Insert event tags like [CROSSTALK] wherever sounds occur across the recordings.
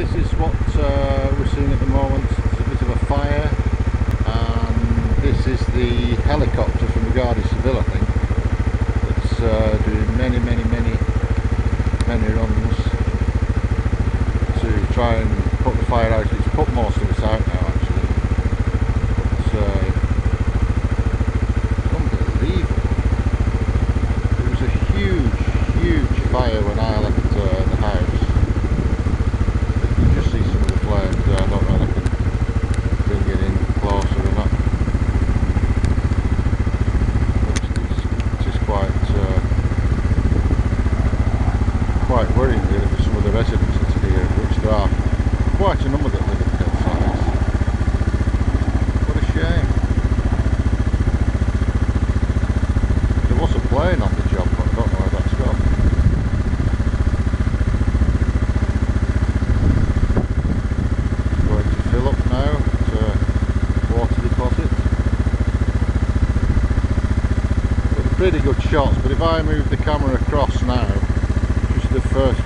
this is what uh, we're seeing at the moment. It's a bit of a fire. And this is the helicopter from the Guardia Civil, I think. That's uh, doing many, many, many, many runs to try and put the fire out. It's put most of us out now, actually. It's uh, unbelievable. It was a huge, huge fire when I left uh, the house. You can just see some of the flames there. I don't know if I can bring it in closer or not. But it's, it is quite, uh, quite worrying really for some of the residents that's here, which there are quite a number that live at Hillsides. What a shame. There was a plane on the job, but I don't know where that's gone. Going to fill up now water deposit. But pretty good shots, but if I move the camera across now, the first,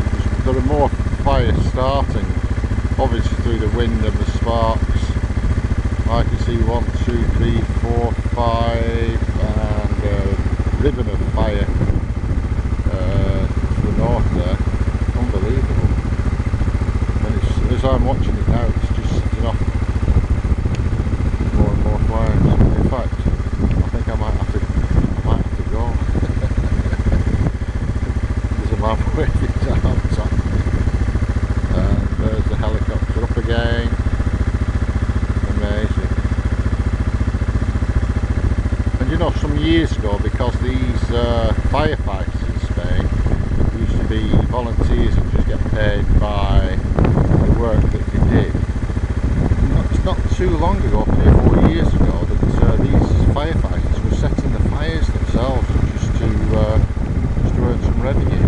there are more fires starting, obviously through the wind and the sparks. I can see one, two, three, four, five, and a ribbon of fire uh, to the north there. Unbelievable. And as I'm watching it now, love [LAUGHS] with his arms up. And there's the helicopter up again. Amazing. And you know, some years ago, because these uh, firefighters in Spain used to be volunteers and just get paid by the work that they did. Not, it's not too long ago, three or four years ago, that uh, these firefighters were setting the fires themselves just to, uh, just to earn some revenue.